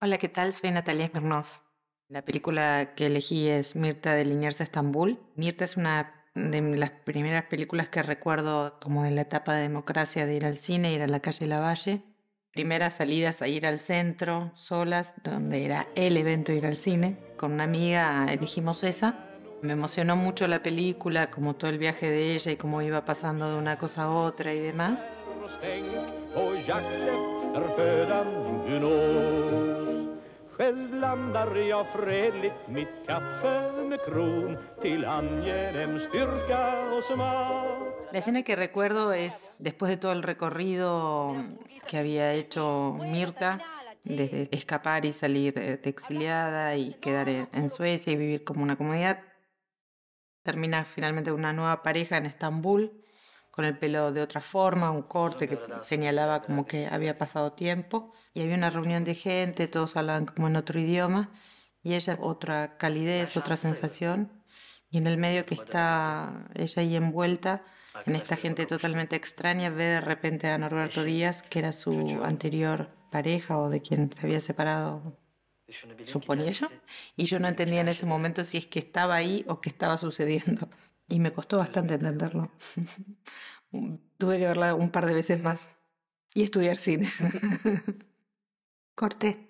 Hola, ¿qué tal? Soy Natalia Smirnov. La película que elegí es Mirta de Liniers Estambul. Mirta es una de las primeras películas que recuerdo como de la etapa de democracia de ir al cine, ir a la calle Lavalle. Primeras salidas a ir al centro, solas, donde era el evento ir al cine. Con una amiga elegimos esa. Me emocionó mucho la película, como todo el viaje de ella y cómo iba pasando de una cosa a otra y demás. La escena que recuerdo es después de todo el recorrido que había hecho Mirta, desde escapar y salir de exiliada y quedar en Suecia y vivir como una comunidad, termina finalmente una nueva pareja en Estambul, con el pelo de otra forma, un corte que señalaba como que había pasado tiempo, y había una reunión de gente, todos hablaban como en otro idioma, y ella otra calidez, otra sensación, y en el medio que está ella ahí envuelta en esta gente totalmente extraña, ve de repente a Norberto Díaz, que era su anterior pareja o de quien se había separado suponía yo, y yo no entendía en ese momento si es que estaba ahí o qué estaba sucediendo. Y me costó bastante entenderlo. Tuve que verla un par de veces más y estudiar cine. Corté.